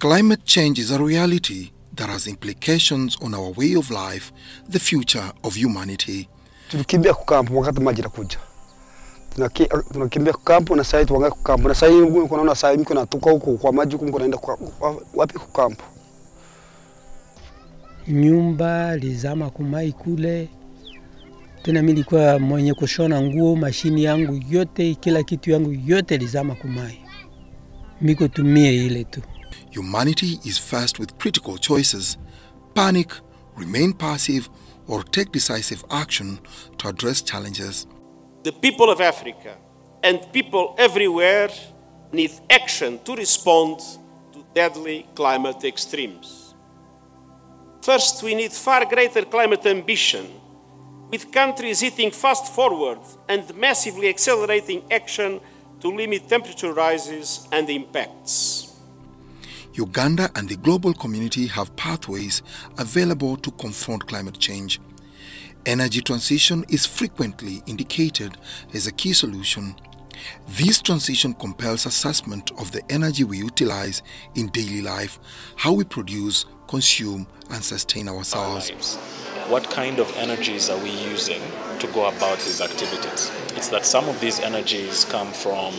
Climate change is a reality that has implications on our way of life, the future of humanity. tulikimbia kukampu wakati maji nakuja, Tunaki- tunakimbia kukampu na sasa tuangalie kukampu na sasa mko naona sasa mko natoka huko kwa maji huko mko naenda wapi kukampu nyumba lizama kumai kule. Tena mimi nilikuwa mwenye kushona nguo, mashini yangu yote, kila kitu yangu yote lizama kumai, miko tumie ile tu. Humanity is faced with critical choices panic, remain passive, or take decisive action to address challenges. The people of Africa and people everywhere need action to respond to deadly climate extremes. First, we need far greater climate ambition, with countries hitting fast forward and massively accelerating action to limit temperature rises and impacts. Uganda and the global community have pathways available to confront climate change. Energy transition is frequently indicated as a key solution. This transition compels assessment of the energy we utilize in daily life, how we produce, consume, and sustain ourselves. lives. What kind of energies are we using to go about these activities? It's that some of these energies come from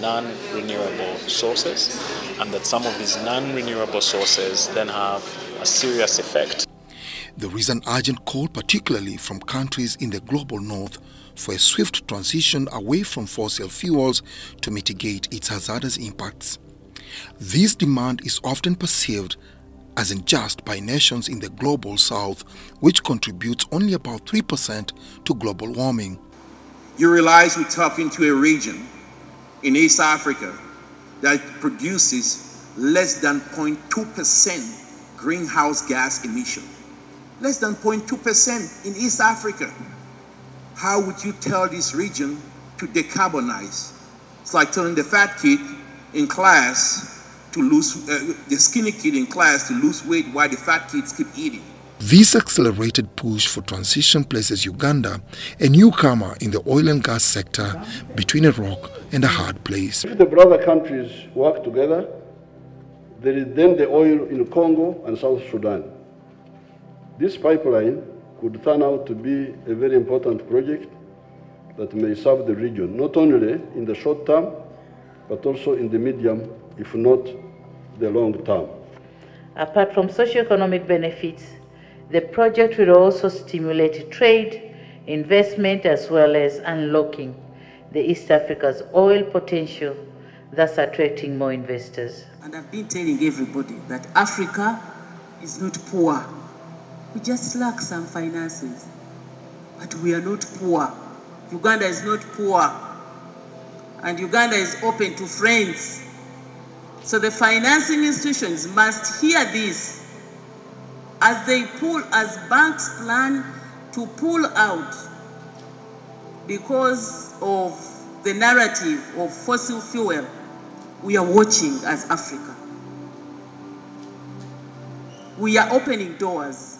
non renewable sources, and that some of these non renewable sources then have a serious effect There is an urgent call, particularly from countries in the global north, for a swift transition away from fossil fuels to mitigate its hazardous impacts. This demand is often perceived as unjust by nations in the global south, which contributes only about 3% to global warming. You realize we're talking to a region in East Africa that produces less than 0.2% greenhouse gas emission. Less than 0.2% in East Africa. How would you tell this region to decarbonize? It's like telling the fat kid in class to lose, uh, the skinny kid in class to lose weight while the fat kids keep eating. This accelerated push for transition places Uganda, a newcomer in the oil and gas sector, between a rock and a hard place. If the brother countries work together, there is then the oil in Congo and South Sudan. This pipeline could turn out to be a very important project that may serve the region, not only in the short term, but also in the medium, if not the long term. Apart from socio-economic benefits, the project will also stimulate trade, investment, as well as unlocking the East Africa's oil potential, thus attracting more investors. And I've been telling everybody that Africa is not poor. We just lack some finances. But we are not poor. Uganda is not poor. And Uganda is open to friends. So the financing institutions must hear this as they pull, as banks plan to pull out because of the narrative of fossil fuel. We are watching as Africa. We are opening doors.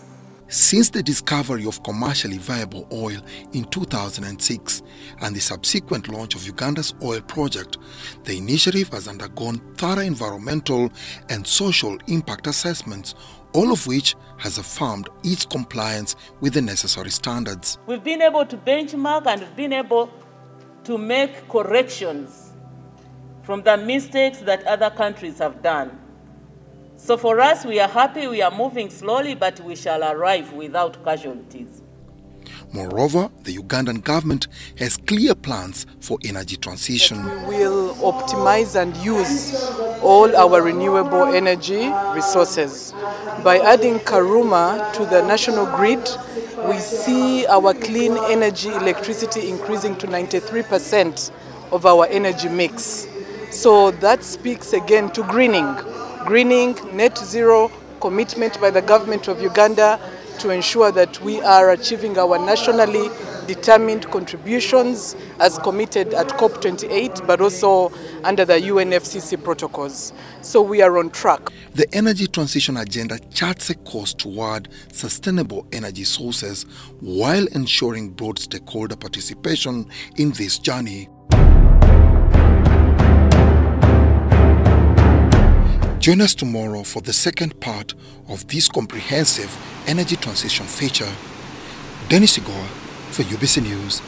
Since the discovery of commercially viable oil in 2006 and the subsequent launch of Uganda's oil project, the initiative has undergone thorough environmental and social impact assessments, all of which has affirmed its compliance with the necessary standards. We've been able to benchmark and we've been able to make corrections from the mistakes that other countries have done. So for us, we are happy, we are moving slowly, but we shall arrive without casualties. Moreover, the Ugandan government has clear plans for energy transition. We will optimize and use all our renewable energy resources. By adding Karuma to the national grid, we see our clean energy electricity increasing to 93% of our energy mix. So that speaks again to greening greening, net zero commitment by the government of Uganda to ensure that we are achieving our nationally determined contributions as committed at COP28, but also under the UNFCC protocols. So we are on track. The energy transition agenda charts a course toward sustainable energy sources while ensuring broad stakeholder participation in this journey. Join us tomorrow for the second part of this comprehensive energy transition feature. Dennis Igoa for UBC News,